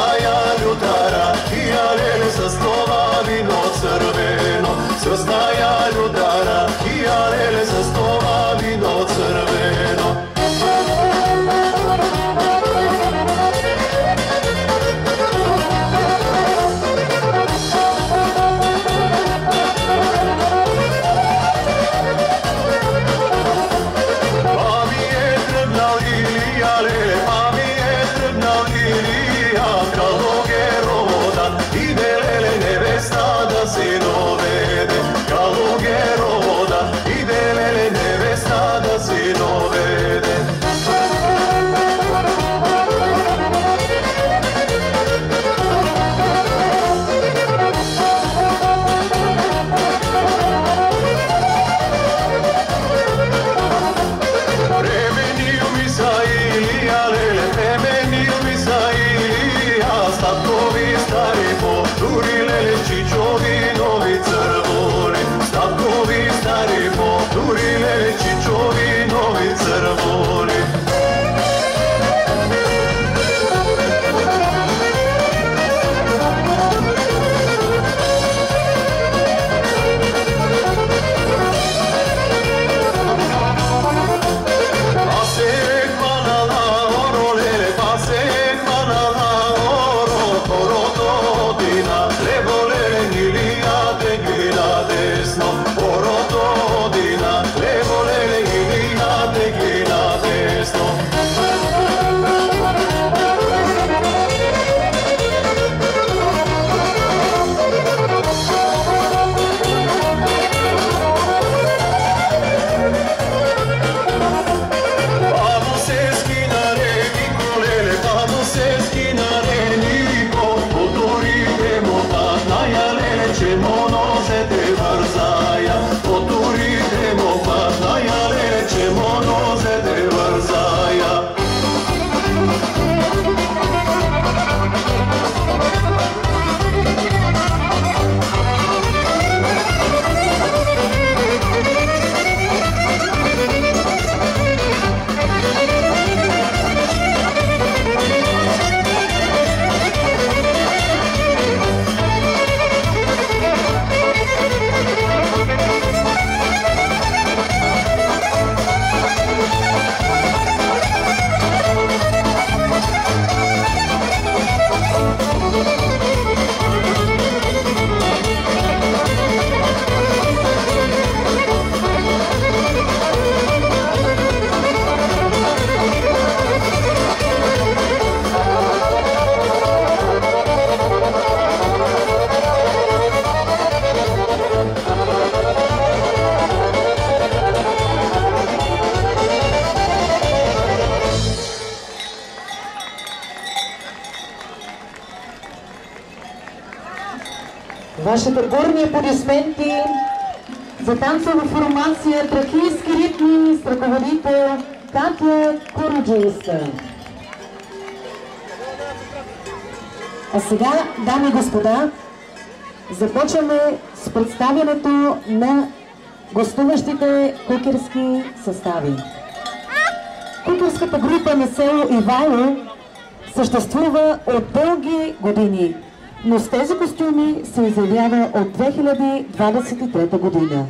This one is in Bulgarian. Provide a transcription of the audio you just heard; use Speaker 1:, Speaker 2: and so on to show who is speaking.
Speaker 1: Srstaja ljutara, ki je zastovalino crveno, srstaja Turin. Вашите бурни аплодисменти за танцова формация Тракийски ритми с ръководител Катя Кураджиста. А сега, дами и господа, започваме с представянето на гостуващите кукерски състави. Кукерската група на село Ивайло съществува от дълги години, но с тези костюми се изявява от 2023 година.